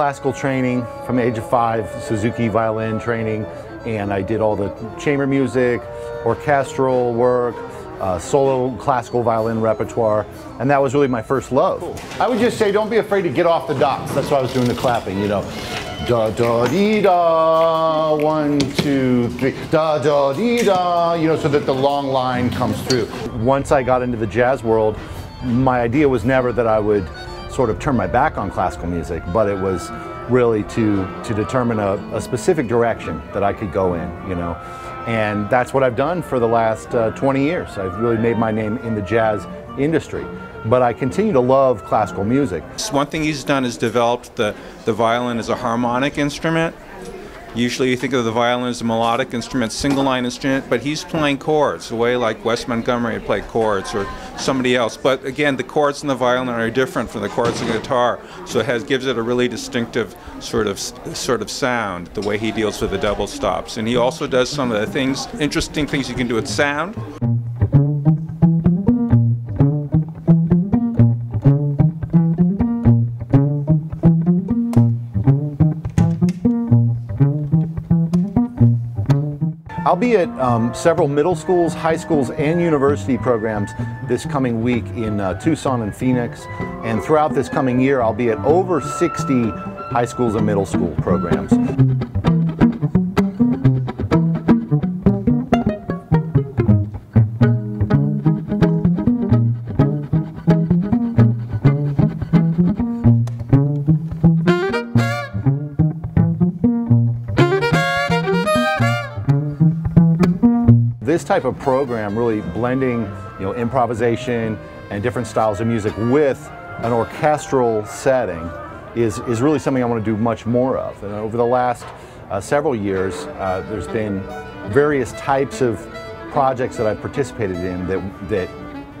classical training from the age of five, Suzuki violin training, and I did all the chamber music, orchestral work, uh, solo classical violin repertoire, and that was really my first love. I would just say, don't be afraid to get off the dots. That's why I was doing the clapping, you know. Da da dee da, one, two, three, da da dee da, you know, so that the long line comes through. Once I got into the jazz world, my idea was never that I would sort of turn my back on classical music, but it was really to, to determine a, a specific direction that I could go in, you know. And that's what I've done for the last uh, 20 years. I've really made my name in the jazz industry. But I continue to love classical music. One thing he's done is developed the, the violin as a harmonic instrument. Usually you think of the violin as a melodic instrument, single line instrument, but he's playing chords, the way like Wes Montgomery would play chords or somebody else. But again, the chords in the violin are different from the chords in the guitar, so it has, gives it a really distinctive sort of sort of sound, the way he deals with the double stops. And he also does some of the things, interesting things you can do with sound. I'll be at um, several middle schools, high schools, and university programs this coming week in uh, Tucson and Phoenix. And throughout this coming year, I'll be at over 60 high schools and middle school programs. This type of program, really blending you know, improvisation and different styles of music with an orchestral setting is, is really something I want to do much more of. And over the last uh, several years, uh, there's been various types of projects that I've participated in that, that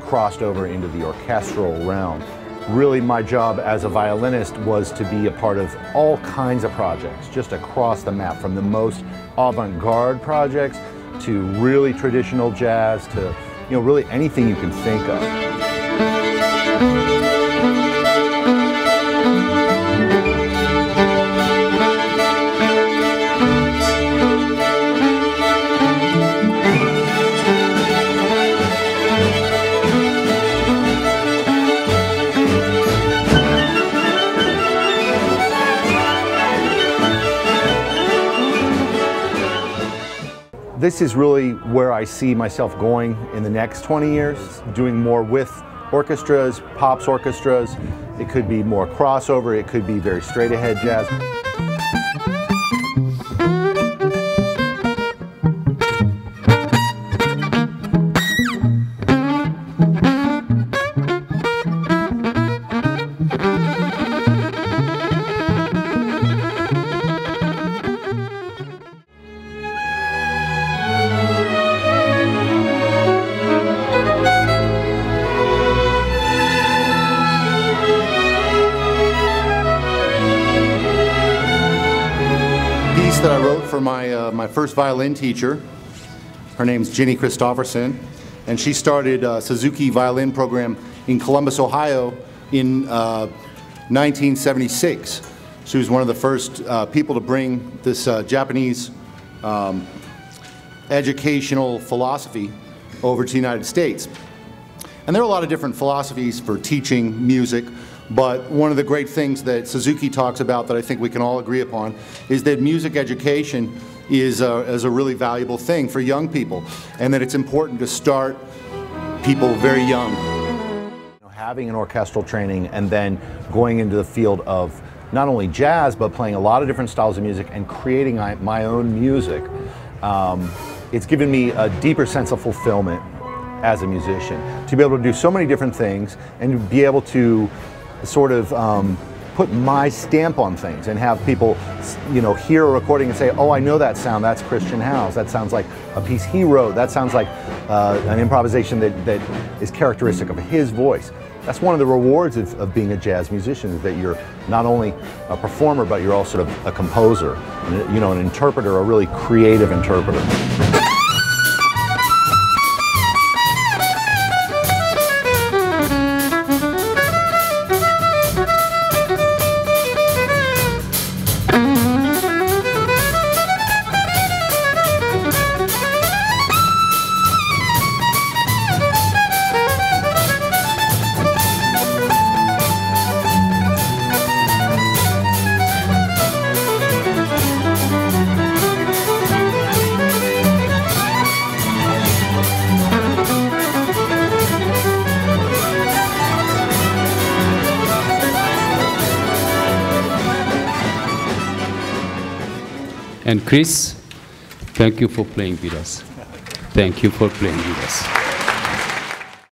crossed over into the orchestral realm. Really my job as a violinist was to be a part of all kinds of projects, just across the map, from the most avant-garde projects to really traditional jazz to you know really anything you can think of. This is really where I see myself going in the next 20 years, doing more with orchestras, pops orchestras. It could be more crossover, it could be very straight ahead jazz. That I wrote for my, uh, my first violin teacher. Her name's Ginny Christofferson, and she started a Suzuki violin program in Columbus, Ohio in uh, 1976. She was one of the first uh, people to bring this uh, Japanese um, educational philosophy over to the United States. And there are a lot of different philosophies for teaching music, but one of the great things that Suzuki talks about that I think we can all agree upon is that music education is a, is a really valuable thing for young people, and that it's important to start people very young. Having an orchestral training and then going into the field of not only jazz, but playing a lot of different styles of music and creating my own music, um, it's given me a deeper sense of fulfillment as a musician. To be able to do so many different things and to be able to sort of um, put my stamp on things and have people, you know, hear a recording and say, oh, I know that sound, that's Christian Howes. That sounds like a piece he wrote. That sounds like uh, an improvisation that, that is characteristic of his voice. That's one of the rewards of, of being a jazz musician is that you're not only a performer, but you're also a composer, you know, an interpreter, a really creative interpreter. And Chris, thank you for playing with us. Thank you for playing with us.